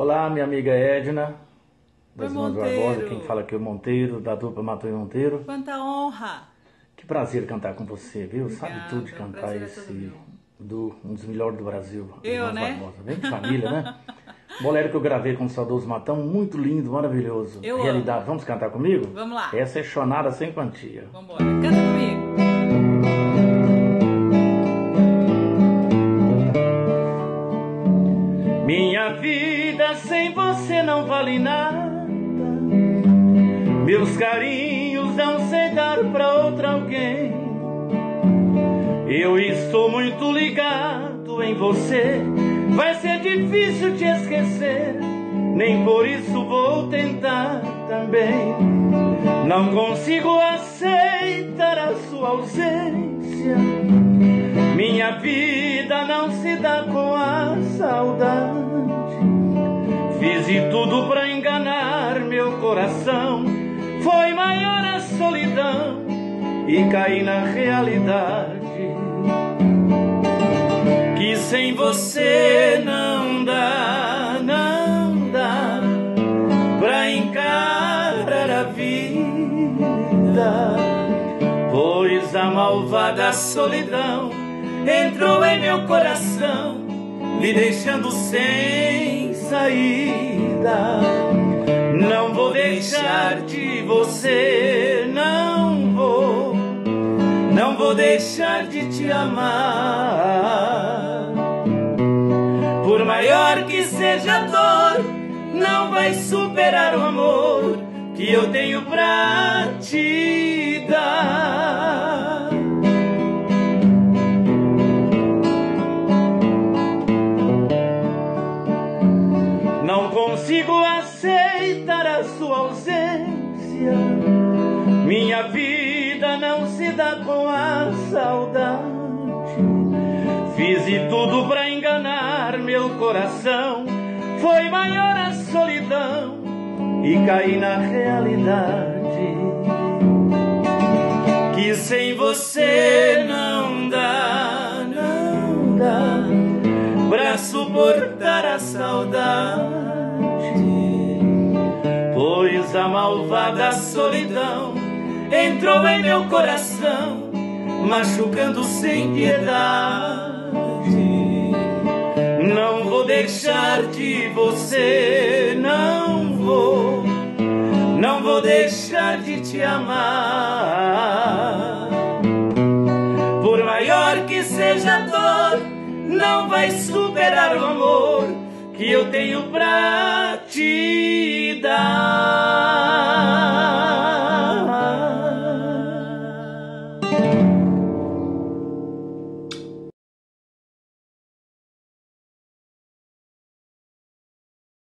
Olá, minha amiga Edna, das Monteiro. Barbosa, quem fala aqui é o Monteiro, da dupla Matou e Monteiro. Quanta honra! Que prazer cantar com você, viu? Sabe Obrigada, tudo de cantar é esse, do, um dos melhores do Brasil. Eu, né? Barbosa. Bem de família, né? Bolero que eu gravei com o Saudoso Matão, muito lindo, maravilhoso. Eu Realidade, vamos cantar comigo? Vamos lá. Essa é chonada sem quantia. Vambora, canta não vale nada. Meus carinhos não sei dar pra outra alguém. Eu estou muito ligado em você. Vai ser difícil te esquecer. Nem por isso vou tentar também. Não consigo aceitar a sua ausência. Minha vida não se dá com a saudade. Fiz de tudo pra enganar meu coração. Foi maior a solidão e caí na realidade. Que sem você não dá, não dá pra encarar a vida. Pois a malvada solidão entrou em meu coração, me deixando sem saída. Não vou deixar de você, não vou, não vou deixar de te amar. Por maior que seja a dor, não vai superar o amor que eu tenho pra te dar. Não consigo aceitar a sua ausência. Minha vida não se dá com a saudade. Fiz de tudo pra enganar meu coração. Foi maior a solidão e caí na realidade. Que sem você não dá, não dá pra suportar saudade. Pois a malvada solidão entrou em meu coração, machucando sem piedade. Não vou deixar de você, não vou, não vou deixar de te amar. Por maior que seja a dor, não vai superar o amor que eu tenho pra te dar.